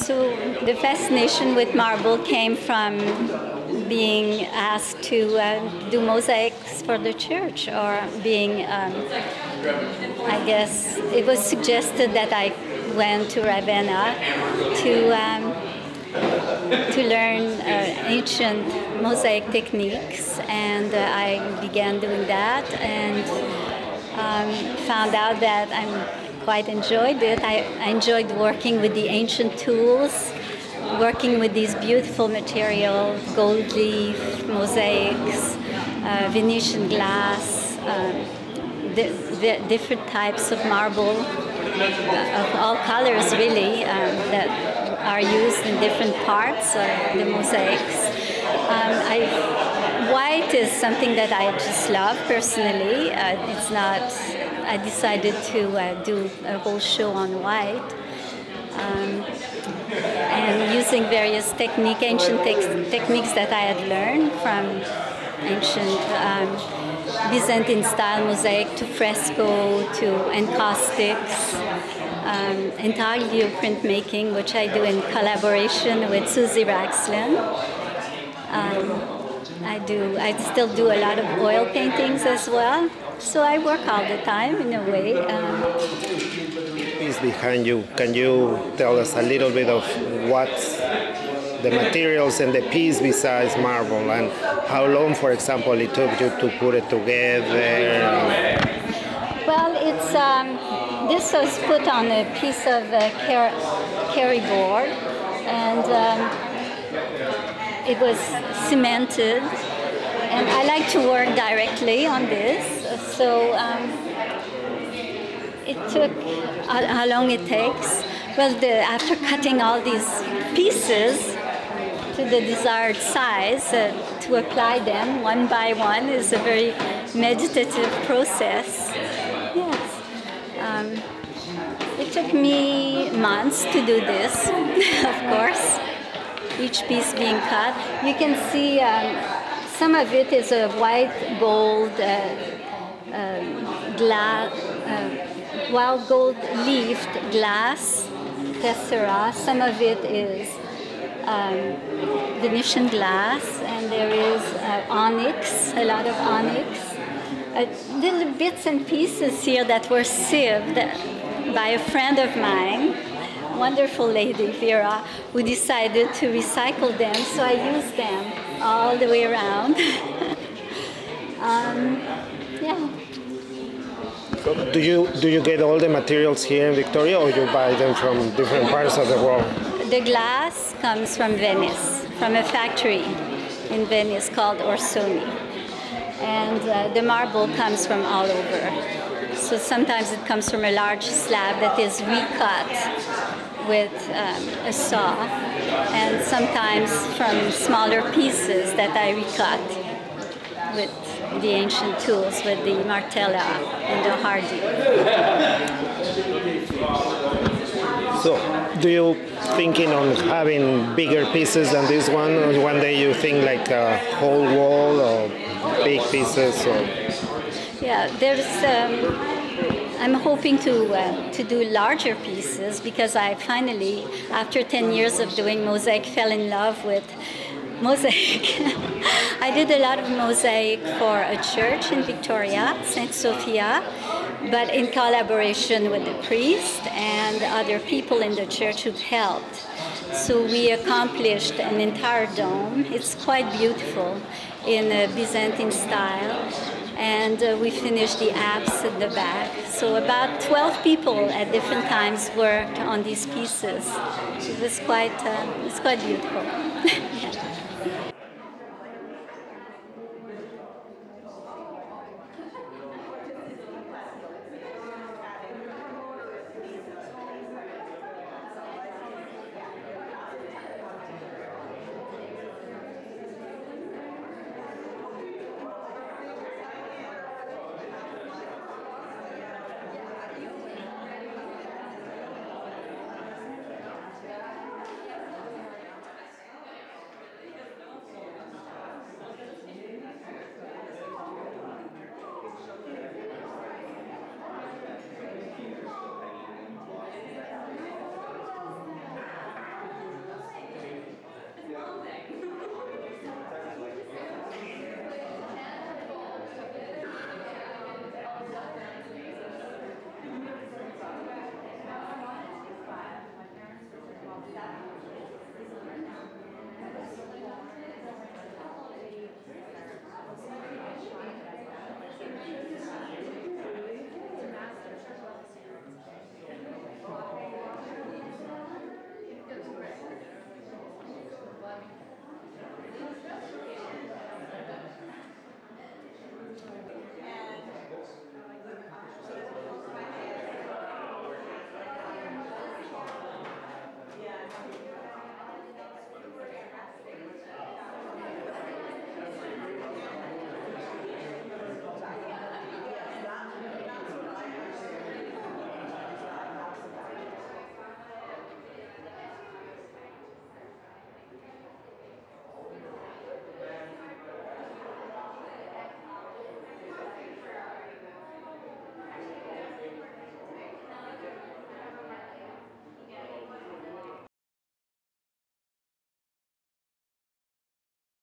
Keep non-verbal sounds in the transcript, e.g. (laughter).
So the fascination with marble came from being asked to uh, do mosaics for the church or being, um, I guess, it was suggested that I went to Ravenna to, um, to learn uh, ancient mosaic techniques and uh, I began doing that and um, found out that I'm quite enjoyed it. I, I enjoyed working with the ancient tools, working with these beautiful materials, gold leaf, mosaics, uh, Venetian glass, um, different types of marble uh, of all colors really um, that are used in different parts of the mosaics. Um, I, white is something that I just love personally. Uh, it's not I decided to uh, do a whole show on white. Um, and using various technique, ancient te- techniques that I had learned from ancient um, Byzantine style mosaic to fresco to encaustics, um, intaglio printmaking, which I do in collaboration with Susie Raxlin. Um, I do. I still do a lot of oil paintings as well. So I work all the time in a way. Um, is behind you. Can you tell us a little bit of what's the materials and the piece besides marble and how long, for example, it took you to put it together? Well, it's um, this was put on a piece of uh, car- carry board and um, it was cemented and I like to work directly on this. So um, it took how, long it takes. Well, the, after cutting all these pieces to the desired size, uh, to apply them one by one is a very meditative process. Yes. Um, it took me months to do this, (laughs) of course. Each piece being cut. You can see um, some of it is a white gold uh, uh, glass, uh, wild gold leafed glass tessera. Some of it is um, Venetian glass, and there is uh, onyx, a lot of onyx. Uh, little bits and pieces here that were sieved by a friend of mine wonderful lady, Vera, who decided to recycle them, so I use them all the way around. (laughs) um, yeah. Do you do you get all the materials here in Victoria, or you buy them from different parts of the world? The glass comes from Venice, from a factory in Venice called Orsoni, and uh, the marble comes from all over. So sometimes it comes from a large slab that is recut with um, a saw, and sometimes from smaller pieces that I recut with the ancient tools, with the martella and the hardy. So, do you thinking on having bigger pieces than this one? Or one day you think like a whole wall or big pieces? Or? Yeah, there's. Um, I'm hoping to uh, to do larger pieces because I finally, after 10 years of doing mosaic, fell in love with mosaic. (laughs) I did a lot of mosaic for a church in Victoria, Saint Sophia, but in collaboration with the priest and other people in the church who helped. So we accomplished an entire dome. It's quite beautiful in a Byzantine style and uh, we finished the apse at the back. So about 12 people at different times worked on these pieces. It was quite, uh, it's quite beautiful. (laughs) yeah.